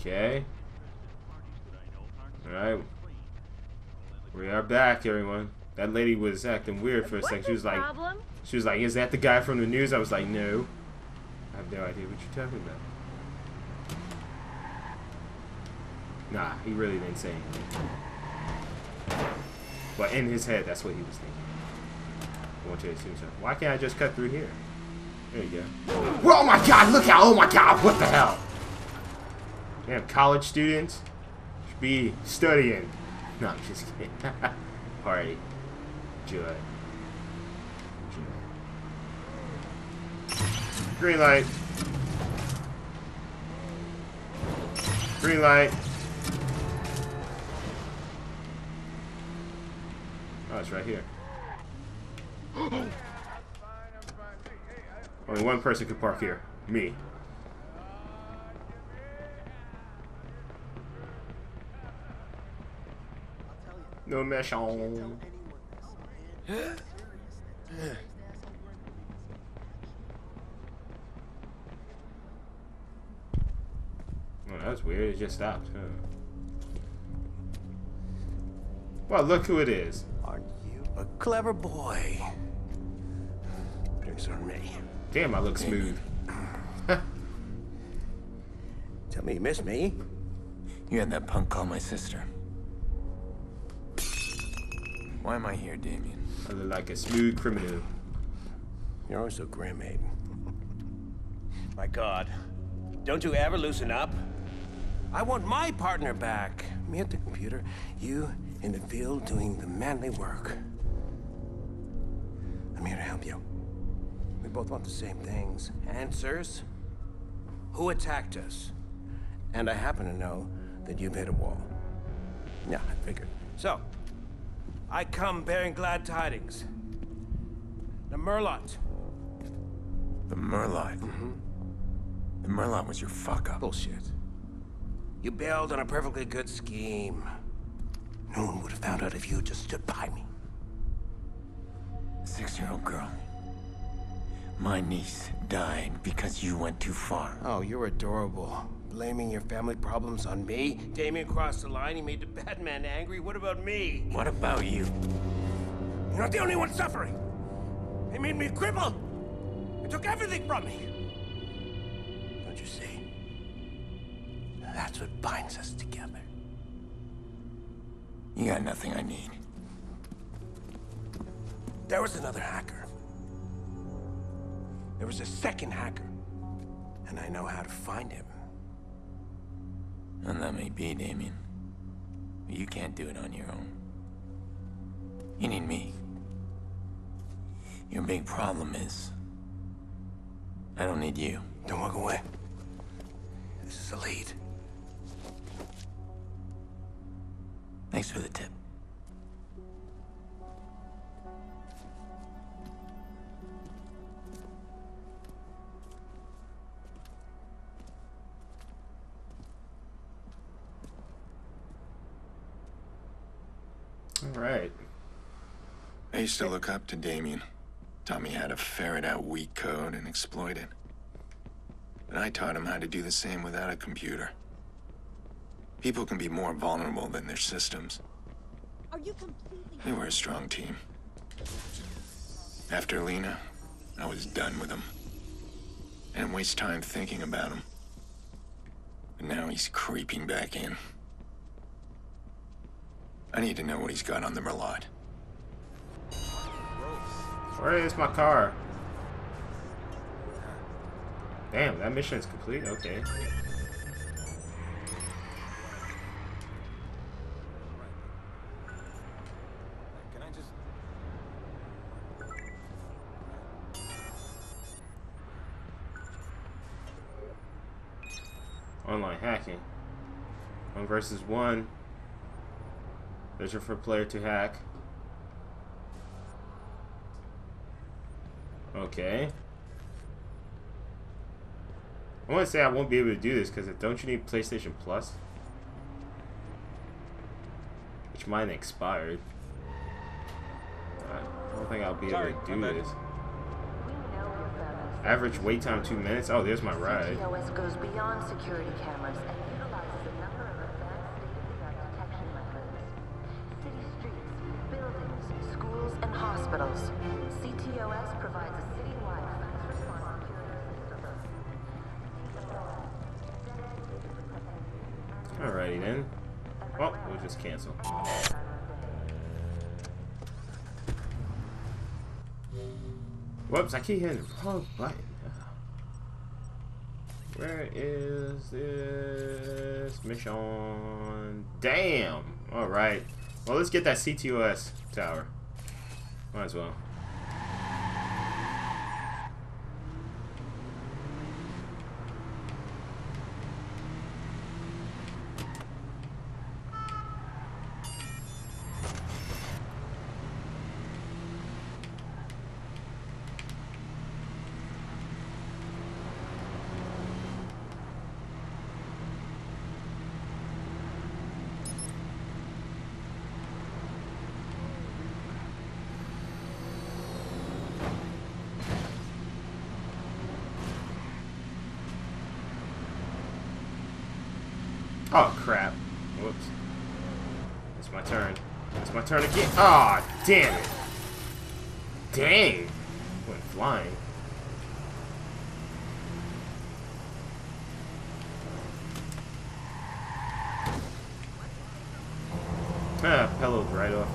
Okay. Alright. We are back, everyone. That lady was acting weird for a second. She was like, problem? she was like, is that the guy from the news? I was like, no. I have no idea what you're talking about. Nah, he really didn't say anything. But in his head, that's what he was thinking. To. Why can't I just cut through here? There you go. Oh my god, look out! Oh my god, what the hell? Damn, college students should be studying. No, I'm just kidding. Party. Joy. Joy. Green light. Green light. Oh, it's right here. Only one person could park here. Me. No méchant. Oh, that's weird. It just stopped. Huh. Well, look who it is. Aren't you a clever boy? Drinks on me. Damn, I look smooth. Tell me you miss me. You had that punk call my sister. Why am I here, Damien? I look like a smooth criminal. You're always so grim, Aiden. My God. Don't you ever loosen up? I want my partner back. Me at the computer, you in the field doing the manly work. I'm here to help you. We both want the same things. Answers? Who attacked us? And I happen to know that you've hit a wall. Yeah, I figured. So, I come bearing glad tidings. The Merlaut. The Merlaut. Mm-hmm. The Merlaut was your fuck up. Bullshit. You bailed on a perfectly good scheme. No one would have found out if you just stood by me. Six-year-old girl. My niece died because you went too far. Oh, you're adorable. Blaming your family problems on me? Damien crossed the line, he made the Batman angry. What about me? What about you? You're not the only one suffering. They made me a cripple. They took everything from me. Don't you see? That's what binds us together. You got nothing I need. There was another hacker. There was a second hacker. And I know how to find him. And that may be, Damien. But you can't do it on your own. You need me. Your big problem is... I don't need you. Don't walk away. This is a lead. Thanks for the tip. All right. I used to look up to Damien. Taught me how to ferret out weak code and exploit it. And I taught him how to do the same without a computer. People can be more vulnerable than their systems. Are you completely We were a strong team. After Lena, I was done with him. I didn't waste time thinking about him. But now he's creeping back in. I need to know what he's got on the Merlaut. Where is my car? Damn, that mission is complete. Okay. Can I just... Online hacking. One versus one. There's your for player to hack. Okay. I want to say I won't be able to do this because don't you need PlayStation Plus? Which mine expired. I don't think I'll be Sorry, able to do this. We know your purpose. Average wait time two minutes. Oh, there's my ride. TOS goes beyond security cameras and Alrighty then. Well, we'll just cancel. Whoops, I keep hitting the wrong button. Where is this mission? Damn! Alright. Well, let's get that CTOS tower. Might as well. Oh, crap. Whoops. It's my turn. It's my turn again. Ah, oh, damn it. Dang. Went flying. Ah, pillowed right off.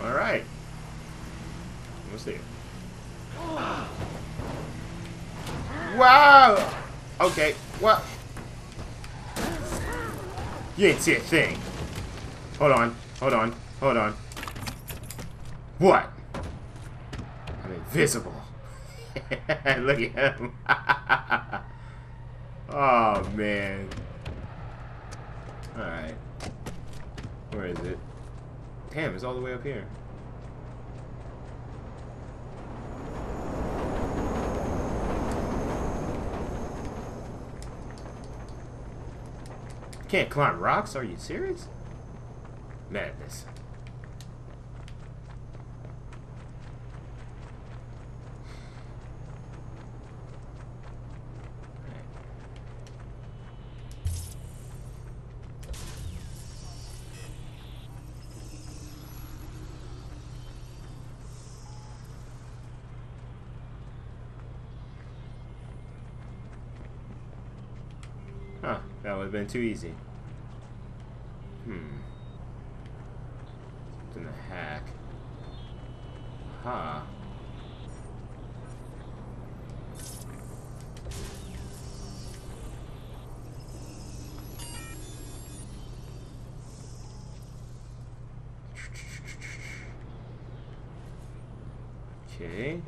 Alright. Almost there. Wow! Okay, what? You ain't see a thing. Hold on, hold on, hold on. What? I'm invisible. Look at him. oh, man. Alright. Where is it? Damn, it's all the way up here. Can't climb rocks? Are you serious? Madness. Huh, that would have been too easy. Hmm. Something to hack. Huh. Okay.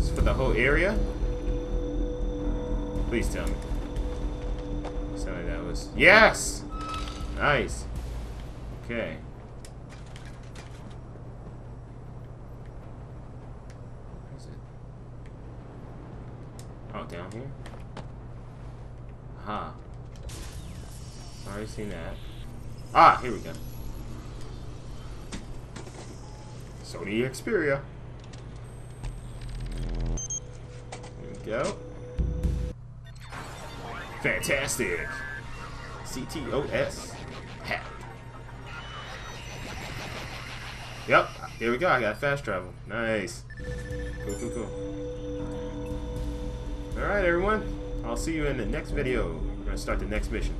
This is for the whole area? Please tell me. Something that was. Yes! Nice. Okay. Where is it? Oh, down here? Aha. Already seen that. Ah, here we go. Sony Xperia. go. Fantastic. CTOS. Hat. Yep, here we go. I got fast travel. Nice. Cool, cool, cool. Alright, everyone. I'll see you in the next video. We're going to start the next mission.